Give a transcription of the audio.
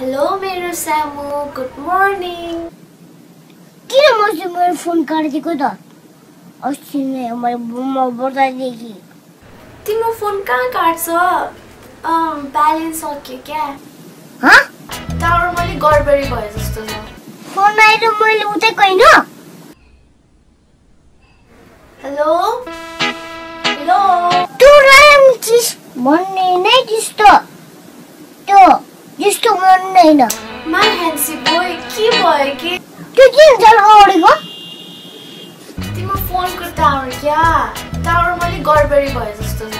Hello मेरो सामु। Good morning किन मैले मेरो फोन काटिदिएको त? अस्ति नै मैले म बर्दादेखि तिम्रो फोन कहाँ काट्छ? ब्यालेन्स सक्यो क्या? टावर मैले गडबडी भयो जस्तो छ। फोन आएर मैले उठेको होइन हेलो हेलो त्यो राम चिज भन्ने नै त्यस्तो त्यो बोय के भयो कि? त्यो किन जान अगाडिको? तिम्रो फोनको टावर क्या? टावर मैले गडबडी भयो जस्तो छ।